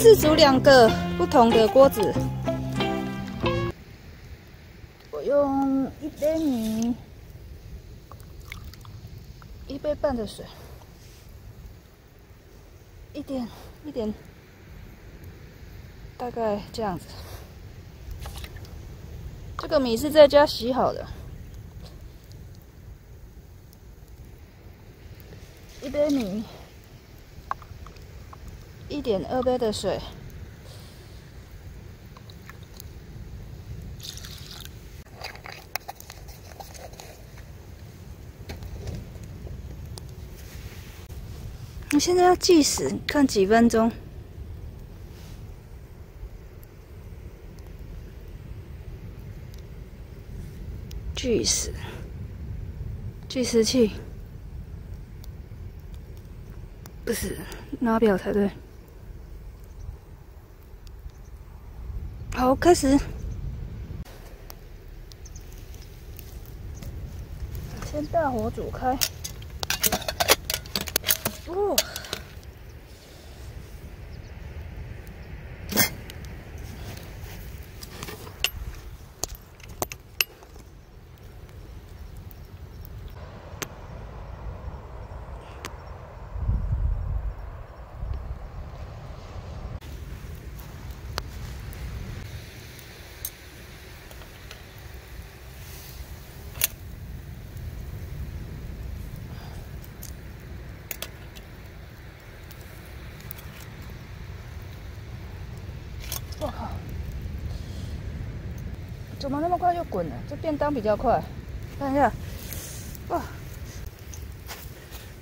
试煮两个不同的锅子，我用一杯米，一杯半的水，一点一点，大概这样子。这个米是在家洗好的，一杯米。一点二杯的水，我现在要计时，看几分钟。计时，计时器，不是拿表才对。好，开始。先大火煮开。哦。怎么那么快就滚了？这便当比较快，看一下。哇！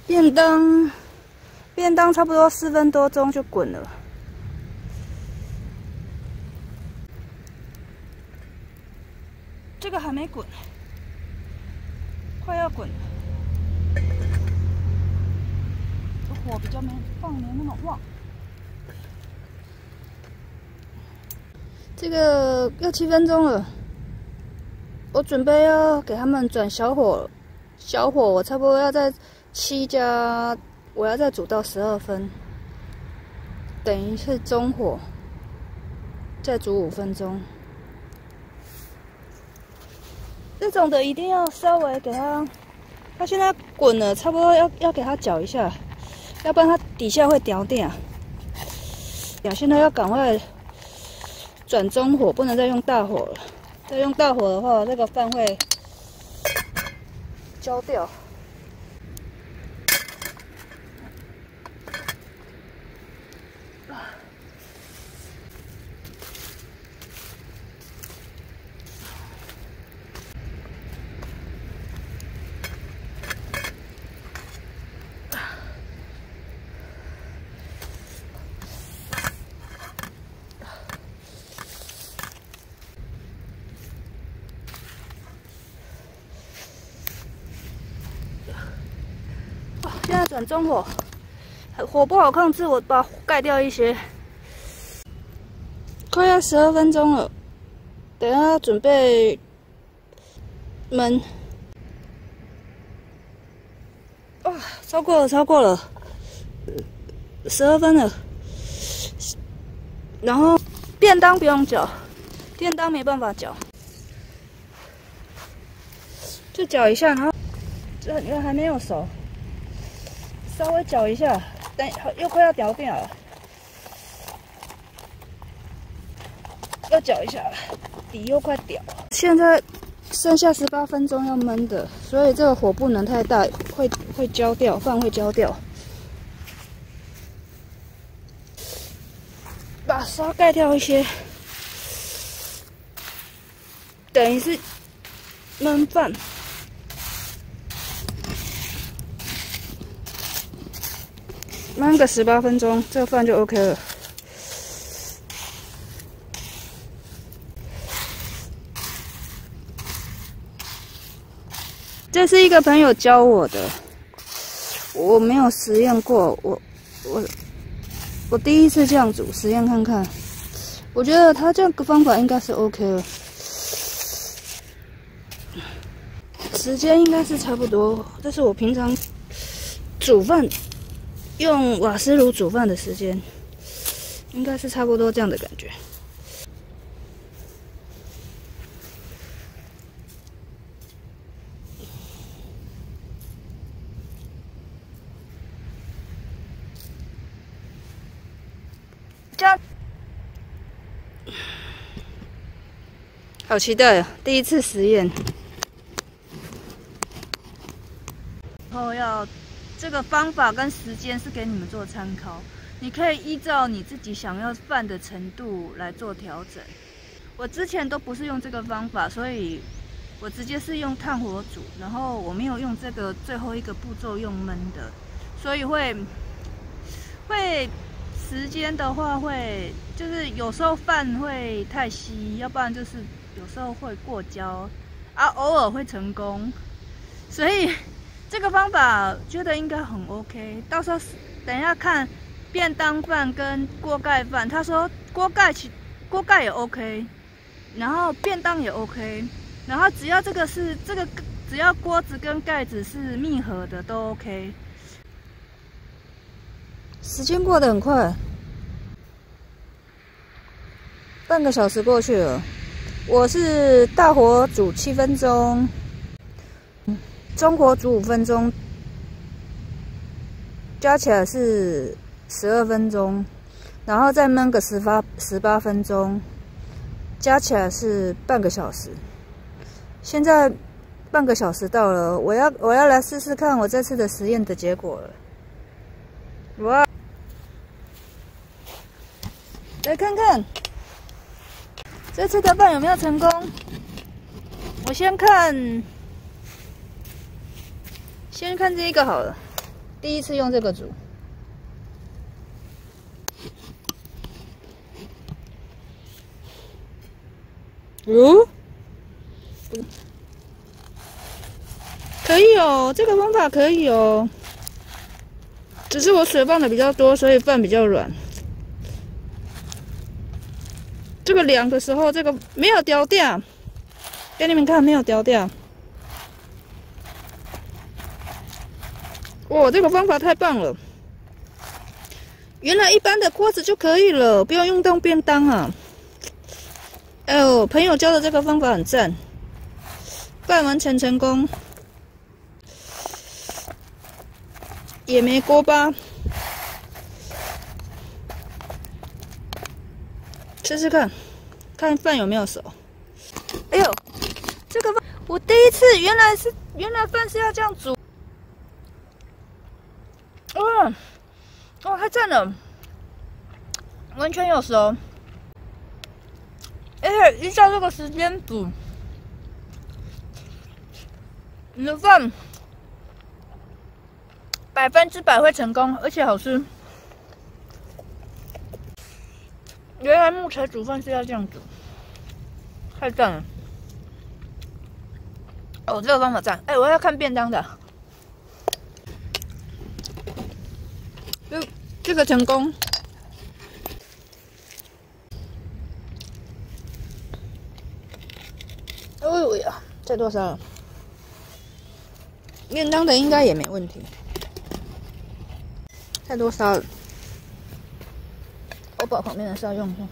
便当，便当差不多四分多钟就滚了。这个还没滚，快要滚了。火比较没放没那么旺。这个要七分钟了，我准备要给他们转小火，小火我差不多要在七加，我要再煮到十二分，等于是中火，再煮五分钟。这种的一定要稍微给它，它现在滚了，差不多要要给它搅一下，要不然它底下会掉电。呀，现在要赶快。转中火，不能再用大火了。再用大火的话，这个饭会焦掉。转中火，火不好控制，我把盖掉一些。快要十二分钟了，等下准备焖。哇，超过了，超过了，十二分了。然后便当不用搅，便当没办法搅，就搅一下，然后这因为还没有熟。稍微搅一下，等又快要掉掉了，要搅一下，底又快掉。现在剩下十八分钟要焖的，所以这个火不能太大，会会焦掉，饭会焦掉。把沙盖掉一些，等于是焖饭。焖个十八分钟，这个饭就 OK 了。这是一个朋友教我的，我没有实验过，我我我第一次这样煮，实验看看。我觉得他这个方法应该是 OK 了，时间应该是差不多。这是我平常煮饭。用瓦斯炉煮饭的时间，应该是差不多这样的感觉。这样，好期待啊！第一次实验。然后要这个方法跟时间是给你们做参考。你可以依照你自己想要饭的程度来做调整。我之前都不是用这个方法，所以我直接是用炭火煮，然后我没有用这个最后一个步骤用焖的，所以会会时间的话会就是有时候饭会太稀，要不然就是有时候会过焦啊，偶尔会成功，所以这个方法觉得应该很 OK。到时候等一下看。便当饭跟锅盖饭，他说锅盖其锅盖也 OK，然后便当也 OK，然后只要这个是这个只要锅子跟盖子是密合的都 OK。时间过得很快，半个小时过去了。我是大火煮七分钟，中火煮五分钟，加起来是。十二分钟，然后再焖个十八十八分钟，加起来是半个小时。现在半个小时到了，我要我要来试试看我这次的实验的结果了。哇！来看看这次的饭有没有成功。我先看，先看这一个好了，第一次用这个煮。哦，可以哦，这个方法可以哦。只是我水放的比较多，所以饭比较软。这个凉的时候，这个没有掉掉，给你们看，没有掉掉。哇，这个方法太棒了！原来一般的锅子就可以了，不要用到便当啊。哎呦，朋友教的这个方法很赞，饭完成成功，也没锅巴，试试看，看饭有没有熟。哎呦，这个饭我第一次，原来是原来饭是要这样煮，哇，哇，太赞了，完全有熟。而且依照这个时间煮，你的饭百分之百会成功，而且好吃。原来木材煮饭是要这样煮，太赞了！哦，这个方法赞！哎，我要看便当的，这这个成功。哎呦呀，这多少？面当的应该也没问题。太多烧了，我把旁边的沙用用。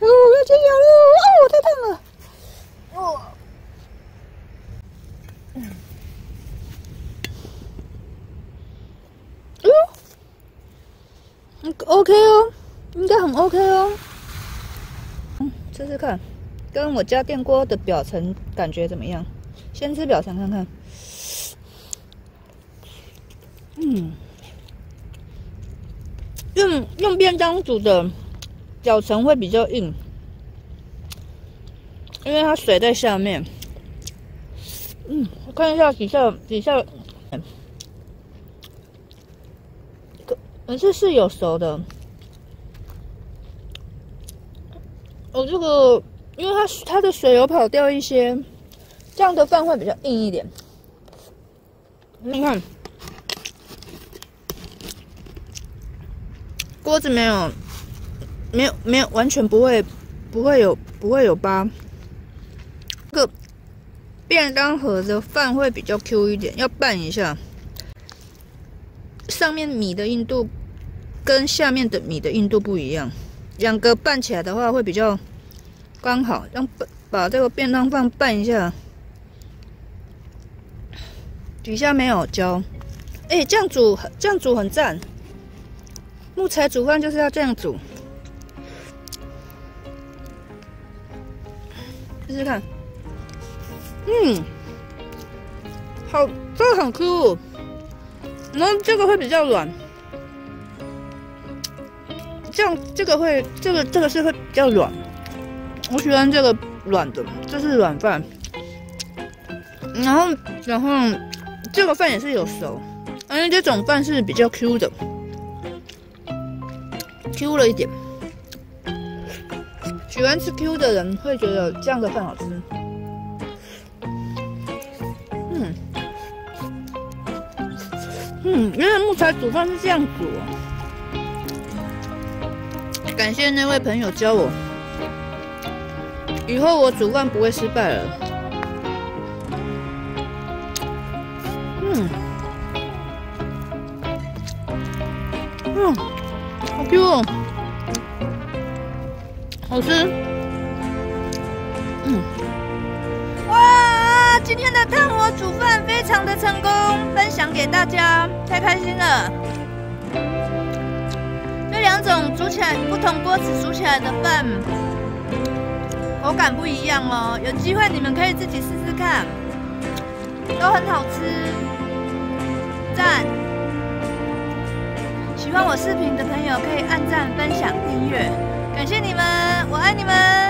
哦，要煎饺了！哦，太烫了。哦。嗯。OK 哦，应该很 OK 哦。嗯，试试看，跟我家电锅的表层感觉怎么样？先吃表层看看。嗯，用用便当煮的表层会比较硬，因为它水在下面。嗯，我看一下底下底下。可是是有熟的，我，这个因为它它的水有跑掉一些，这样的饭会比较硬一点。你看，锅子没有，没有没有完全不会不会有不会有疤。这个便当盒的饭会比较 Q 一点，要拌一下。上面米的硬度跟下面的米的硬度不一样，两个拌起来的话会比较刚好。让把把这个便当饭拌一下，底下没有焦。哎，这样煮这样煮很赞。木材煮饭就是要这样煮，试试看。嗯，好，这个很 Q，然后这个会比较软。这样这个会，这个这个是会比较软。我喜欢这个软的，这是软饭。然后然后这个饭也是有熟。因为这种饭是比较 Q 的，Q 了一点。喜欢吃 Q 的人会觉得这样的饭好吃。嗯，嗯，原来木材煮饭是这样煮。感谢那位朋友教我，以后我煮饭不会失败了。嗯。嗯，好 Q 哦，好吃。嗯，哇，今天的炭火煮饭非常的成功，分享给大家，太开心了。两种煮起来不同锅子煮起来的饭，口感不一样哦。有机会你们可以自己试试看，都很好吃，赞。喜欢我视频的朋友可以按赞、分享、订阅，感谢你们，我爱你们。